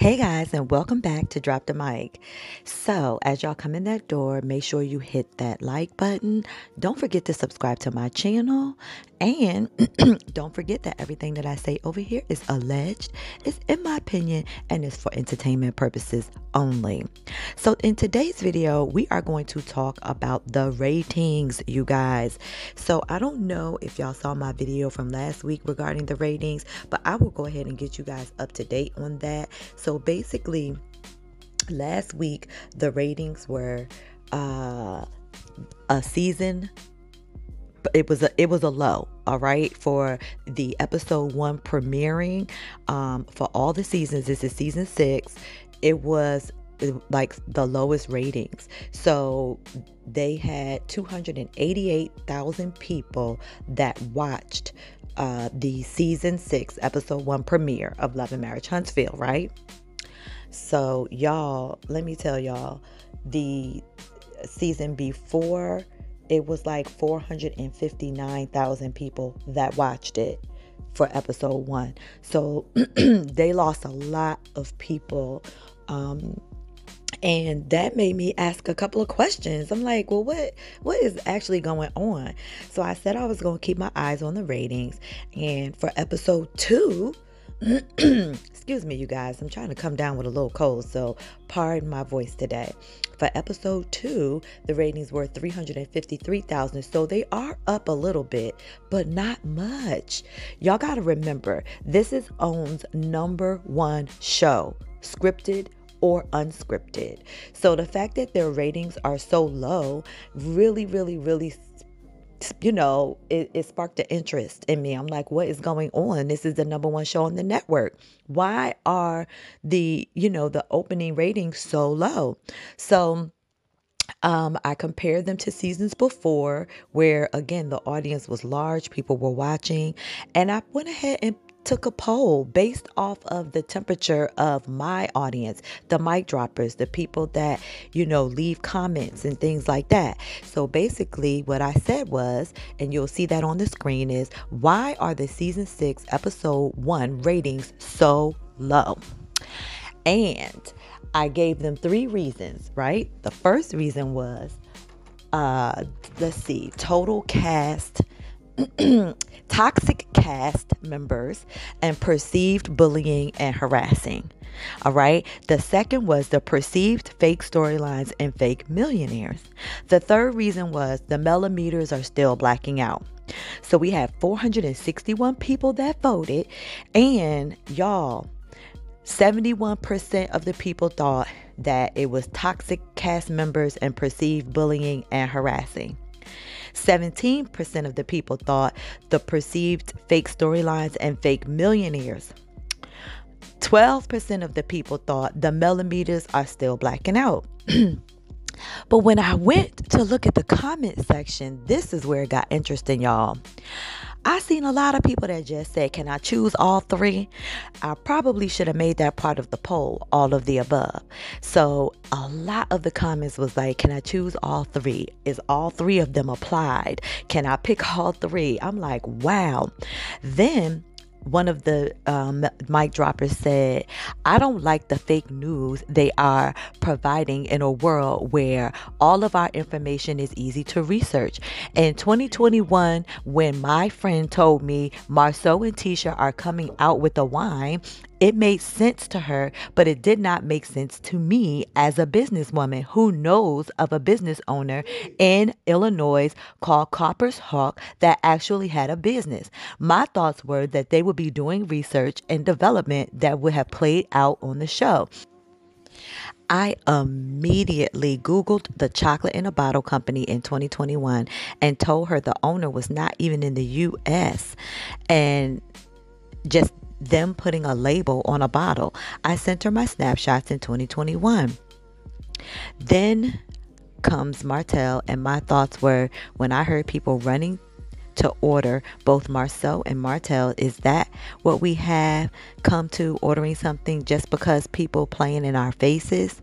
Hey guys, and welcome back to Drop Da Mic. So, as y'all come in that door, make sure you hit that like button. Don't forget to subscribe to my channel. And don't forget that everything that I say over here is alleged, it's in my opinion, and it's for entertainment purposes only. So, in today's video, we are going to talk about the ratings, you guys. So, I don't know if y'all saw my video from last week regarding the ratings, but I will go ahead and get you guys up to date on that. So, basically, last week the ratings were uh, a season it was a it was a low all right for the episode one premiering um for all the seasons. This is season six. It was like the lowest ratings. So they had 288,000 people that watched uh, the season six episode one premiere of Love and Marriage Huntsville, right? So, y'all, let me tell y'all, the season before it was like 459,000 people that watched it for episode one. So they lost a lot of people. Um, and that made me ask a couple of questions. I'm like, well, what what is actually going on? So I said I was going to keep my eyes on the ratings. And for episode two, excuse me, you guys, I'm trying to come down with a little cold, so pardon my voice today. For episode two, the ratings were 353,000, so they are up a little bit, but not much. Y'all got to remember, this is OWN's number one show, scripted or unscripted. So the fact that their ratings are so low really, really, really you know, it, it, sparked an interest in me. I'm like, what is going on? This is the number one show on the network. Why are the, you know, the opening ratings so low? So, um, I compared them to seasons before, where again the audience was large, people were watching, and I went ahead and took a poll based off of the temperature of my audience, the mic droppers, the people that, you know, leave comments and things like that. So basically, what I said was, and you'll see that on the screen, is why are the season six, episode one ratings so low? And I gave them three reasons, right? The first reason was, uh, let's see, total cast toxic cast members and perceived bullying and harassing. All right. The second was the perceived fake storylines and fake millionaires. The third reason was the millimeters are still blacking out. So we had 461 people that voted, and y'all, 71% of the people thought that it was toxic cast members and perceived bullying and harassing. 17% of the people thought the perceived fake storylines and fake millionaires. 12% of the people thought the millimeters are still blacking out. but when I went to look at the comment section, this is where it got interesting, y'all. I seen a lot of people that just said, Can I choose all three? I probably should have made that part of the poll, all of the above. So a lot of the comments was like, Can I choose all three? Is all three of them applied? Can I pick all three? I'm like, Wow. Then one of the um, mic droppers said, I don't like the fake news they are providing in a world where all of our information is easy to research. In 2021, when my friend told me Marsau and Tisha are coming out with a wine, it made sense to her, but it did not make sense to me as a businesswoman who knows of a business owner in Illinois called Cooper's Hawk that actually had a business. My thoughts were that they would be doing research and development that would have played out on the show. I immediately Googled the chocolate in a bottle company in 2021 and told her the owner was not even in the US and just them putting a label on a bottle. I sent her my snapshots in 2021. Then comes Martell, and my thoughts were when I heard people running to order both Marsau and Martell. Is that what we have come to ordering something just because people playing in our faces?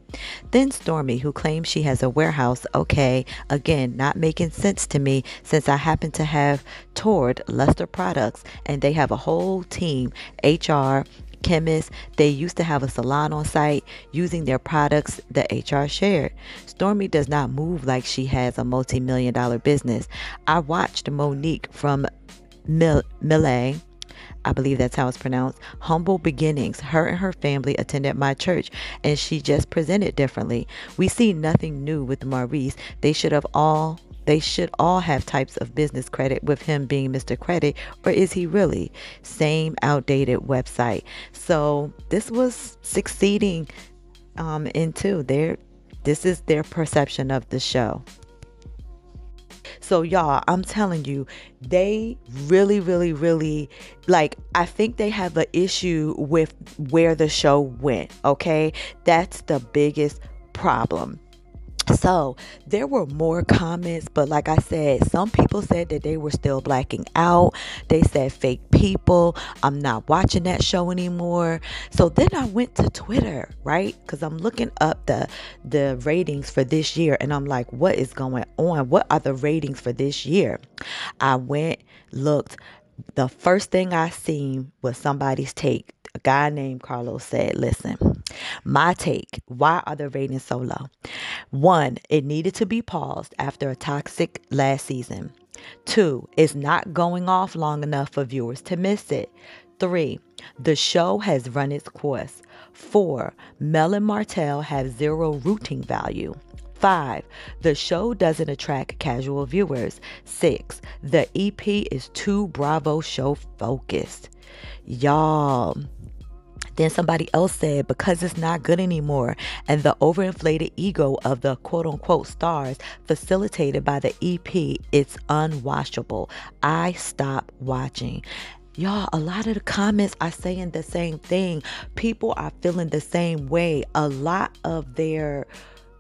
Then Stormy, who claims she has a warehouse. Okay, again, not making sense to me since I happen to have toured Luster Products and they have a whole team, HR, chemist. They used to have a salon on site using their products the HR shared. Stormy does not move like she has a multi million dollar business. I watched Monique from Mil- Millet I believe that's how it's pronounced. Humble beginnings. Her and her family attended my church, and she just presented differently. We see nothing new with Maurice. They should have all they should all have types of business credit with him being Mr. Credit, or is he really? Same outdated website. So this was succeeding um, into their. This is their perception of the show. So, y'all, I'm telling you, they really, really, really like. I think they have an issue with where the show went. Okay. That's the biggest problem. So there were more comments, but like I said, some people said that they were still blacking out. They said fake people. I'm not watching that show anymore. So then I went to Twitter, right? Because I'm looking up the the ratings for this year, and I'm like, what is going on? What are the ratings for this year? I went, looked. The first thing I seen was somebody's take. A guy named Carlos said, "Listen." My take why are the ratings so low? One, it needed to be paused after a toxic last season. Two, it's not going off long enough for viewers to miss it. Three, the show has run its course. Four, Mel and Martell have zero rooting value. Five, the show doesn't attract casual viewers. Six, the EP is too Bravo show focused. Y'all, then somebody else said, because it's not good anymore, and the overinflated ego of the quote unquote stars facilitated by the EP, it's unwatchable. I stop watching. Y'all, a lot of the comments are saying the same thing. People are feeling the same way. A lot of their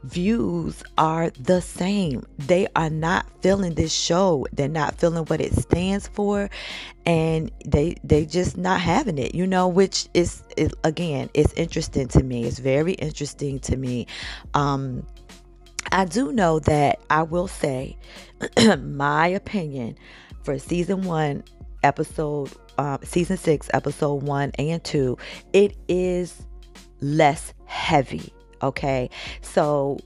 views are the same. They are not feeling this show. They're not feeling what it stands for and they they just not having it, you know, which is, again, it's interesting to me. It's very interesting to me. Um I do know that I will say my opinion for season 1 episode um, season 6 episode 1 and 2 it is less heavy okay? So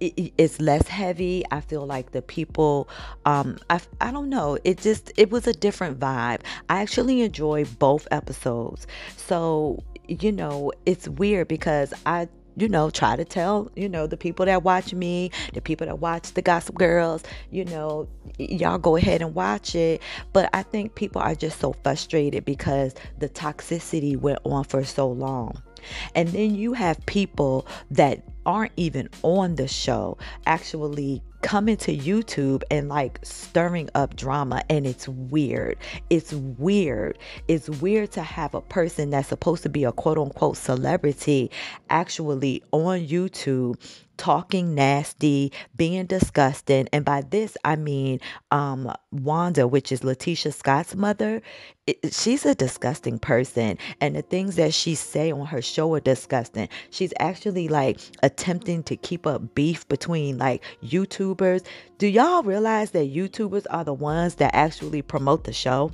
it's less heavy. I feel like the people um I, I don't know. It just it was a different vibe. I actually enjoy both episodes. So you know it's weird because i you know, try to tell, you know, the people that watch me, the people that watch the Gossip Girls, you know, y'all go ahead and watch it. But I think people are just so frustrated because the toxicity went on for so long. And then you have people that aren't even on the show actually coming to YouTube and like stirring up drama and it's weird. It's weird. It's weird to have a person that's supposed to be a quote unquote celebrity actually on YouTube talking nasty, being disgusting. And by this, I mean um, Wanda, which is LaTisha Scott's mother. It, she's a disgusting person. And the things that she say on her show are disgusting. She's actually like attempting to keep up beef between like YouTubers. Do y'all realize that YouTubers are the ones that actually promote the show?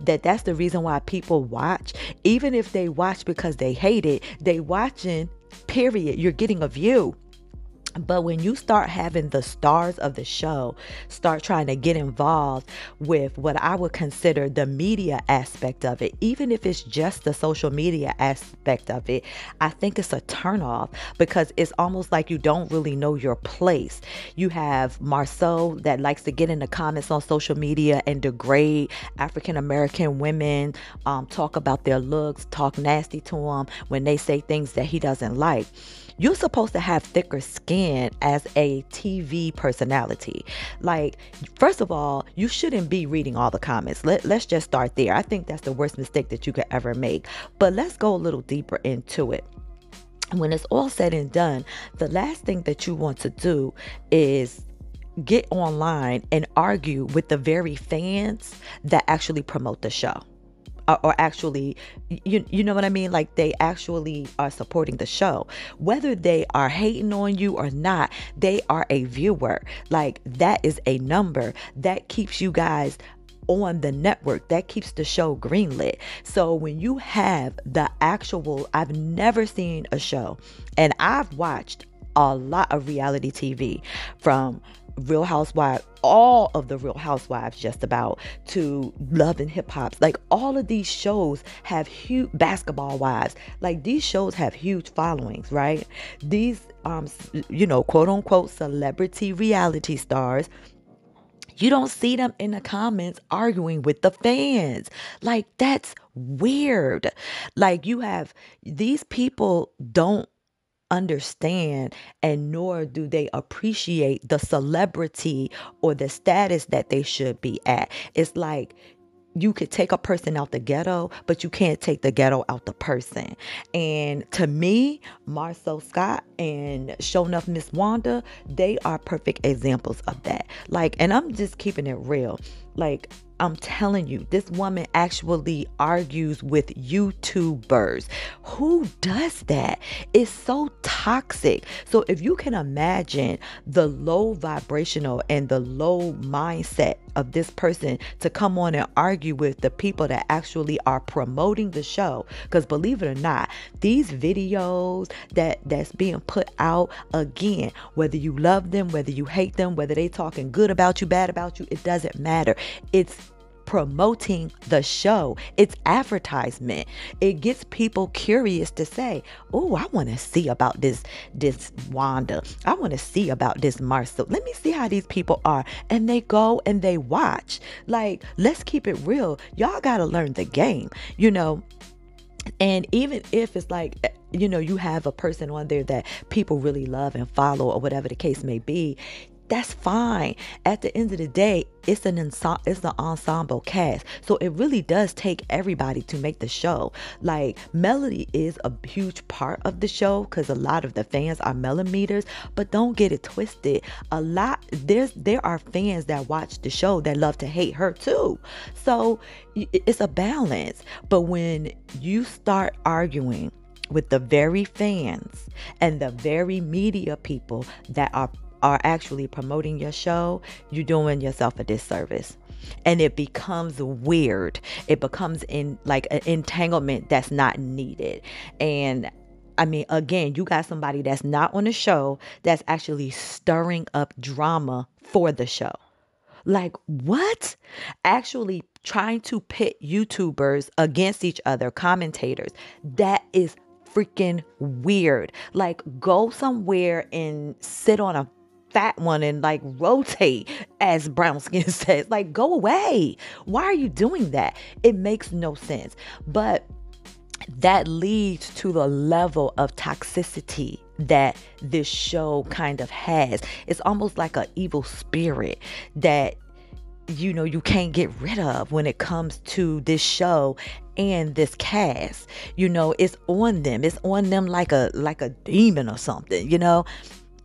that that's the reason why people watch even if they watch because they hate it they watching period you're getting a view but when you start having the stars of the show start trying to get involved with what I would consider the media aspect of it, even if it's just the social media aspect of it, I think it's a turnoff because it's almost like you don't really know your place. You have Marsau that likes to get in the comments on social media and degrade African American women, um, talk about their looks, talk nasty to them when they say things that he doesn't like. You're supposed to have thicker skin as a TV personality. Like, first of all, you shouldn't be reading all the comments. Let, let's just start there. I think that's the worst mistake that you could ever make. But let's go a little deeper into it when it's all said and done, the last thing that you want to do is get online and argue with the very fans that actually promote the show or actually you you know what I mean? Like they actually are supporting the show. Whether they are hating on you or not they are a viewer. Like that is a number that keeps you guys on the network. That keeps the show greenlit. So when you have the actual, I've never seen a show, and I've watched a lot of reality TV from Real Housewives, all of the Real Housewives, just about to Love and Hip Hop. Like all of these shows have huge basketball wives. Like these shows have huge followings, right? These, um, you know, quote unquote celebrity reality stars you don't see them in the comments arguing with the fans. Like, that's weird. Like, you have these people don't understand and nor do they appreciate the celebrity or the status that they should be at. It's like you could take a person out the ghetto, but you can't take the ghetto out the person. And to me, Marsau Scott and Show Enough Miss Wanda, they are perfect examples of that. Like, and I'm just keeping it real. Like, I'm telling you, this woman actually argues with YouTubers. Who does that? It's so toxic. So, if you can imagine the low vibrational and the low mindset of this person to come on and argue with the people that actually are promoting the show, because believe it or not, these videos that that's being put out again, whether you love them, whether you hate them, whether they talking good about you, bad about you, it doesn't matter. It's promoting the show. It's advertisement. It gets people curious to say, "Oh, I want to see about this this Wanda. I want to see about this Marsau. Let me see how these people are." And they go and they watch. Like, let's keep it real. Y'all got to learn the game. You know, and even if it's like you know you have a person on there that people really love and follow or whatever the case may be that's fine. At the end of the day, it's an ensemble, it's an ensemble cast. So it really does take everybody to make the show. Like melody is a huge part of the show because a lot of the fans are millimeters, but don't get it twisted. A lot there's there are fans that watch the show that love to hate her too. So it's a balance. But when you start arguing with the very fans and the very media people that are are actually promoting your show, you're doing yourself a disservice. And it becomes weird. It becomes in like an entanglement that's not needed. And I mean, again, you got somebody that's not on the show that's actually stirring up drama for the show. Like, what? Actually trying to pit YouTubers against each other, commentators. That is freaking weird. Like, go somewhere and sit on a fat one and like rotate, as Brown Skin says. Like, go away. Why are you doing that? It makes no sense. But that leads to the level of toxicity that this show kind of has. It's almost like an evil spirit that you know you can't get rid of when it comes to this show and this cast. You know, it's on them. It's on them like a like a demon or something, you know?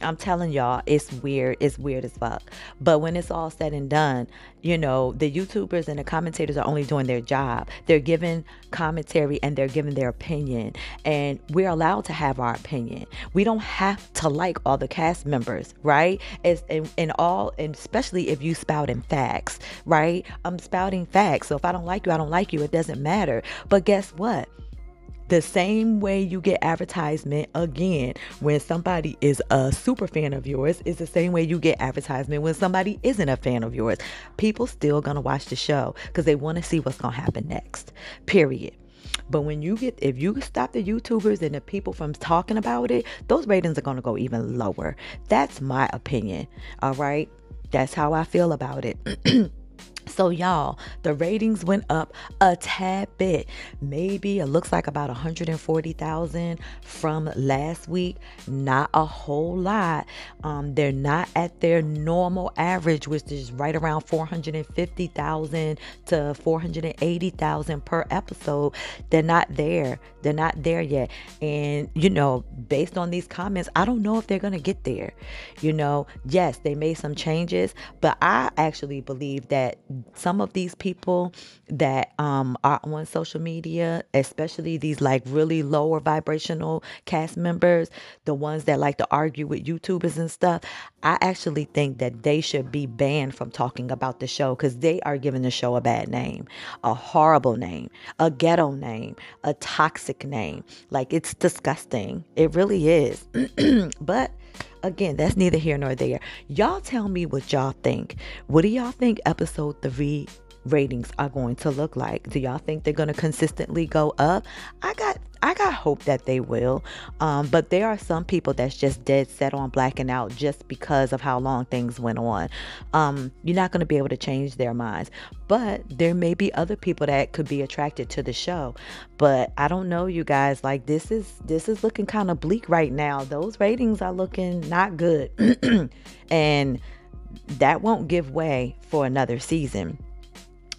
I'm telling y'all, it's weird. It's weird as fuck. But when it's all said and done, you know, the YouTubers and the commentators are only doing their job. They're giving commentary and they're giving their opinion. And we're allowed to have our opinion. We don't have to like all the cast members, right? It's in, in all, and especially if you spouting facts, right? I'm spouting facts. So if I don't like you, I don't like you. It doesn't matter. But guess what? The same way you get advertisement again when somebody is a super fan of yours is the same way you get advertisement when somebody isn't a fan of yours. People still gonna watch the show because they want to see what's gonna happen next. Period. But when you get, if you stop the YouTubers and the people from talking about it, those ratings are going to go even lower. That's my opinion. All right. That's how I feel about it. So, y'all, the ratings went up a tad bit. Maybe it looks like about 140,000 from last week. Not a whole lot. Um, they're not at their normal average, which is right around 450,000 to 480,000 per episode. They're not there. They're not there yet. And, you know, based on these comments, I don't know if they're going to get there. You know, yes, they made some changes, but I actually believe that some of these people that um, are on social media, especially these like really lower vibrational cast members, the ones that like to argue with YouTubers and stuff, I actually think that they should be banned from talking about the show because they are giving the show a bad name, a horrible name, a ghetto name, a toxic name. Like it's disgusting. It really is. but again, that's neither here nor there. Y'all tell me what y'all think. What do y'all think episode three ratings are going to look like? Do y'all think they're going to consistently go up? I got I got hope that they will. Um, but there are some people that's just dead set on blacking out just because of how long things went on. Um, you're not going to be able to change their minds. But there may be other people that could be attracted to the show. But I don't know, you guys. Like this is this is looking kind of bleak right now. Those ratings are looking not good, and that won't give way for another season.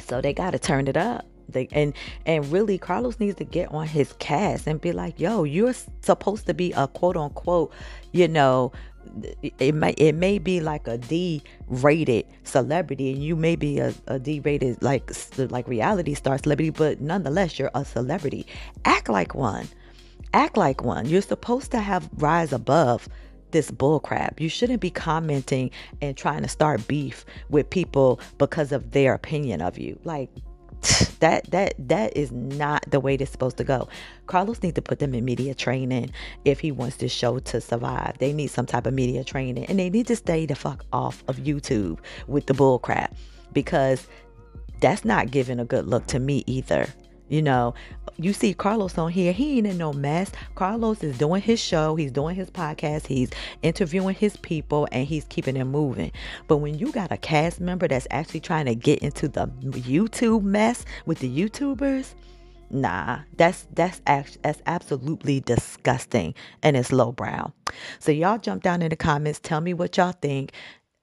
So they got to turn it up. They, and and really Carlos needs to get on his cast and be like, "Yo, you're supposed to be a quote unquote, you know, it may it may be like a D rated celebrity and you may be a, a D rated like like reality star celebrity, but nonetheless you're a celebrity. Act like one. Act like one. You're supposed to have rise above this bullcrap. You shouldn't be commenting and trying to start beef with people because of their opinion of you. Like that that that is not the way it's supposed to go. Carlos needs to put them in media training if he wants this show to survive. They need some type of media training and they need to stay the fuck off of YouTube with the bullcrap because that's not giving a good look to me either. You know, you see Carlos on here, he ain't in no mess. Carlos is doing his show, he's doing his podcast, he's interviewing his people, and he's keeping it moving. But when you got a cast member that's actually trying to get into the YouTube mess with the YouTubers, nah that's that's that's absolutely disgusting and it's lowbrow so y'all jump down in the comments tell me what y'all think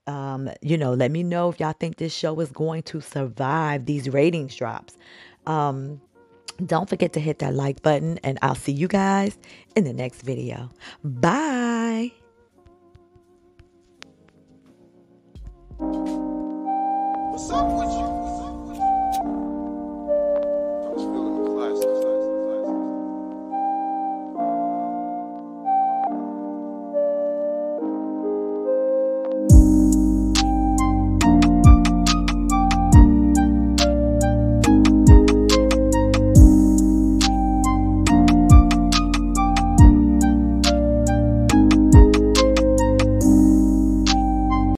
um, you know let me know if y'all think this show is going to survive these ratings drops um, don't forget to hit that like button, and I'll see you guys in the next video. Bye.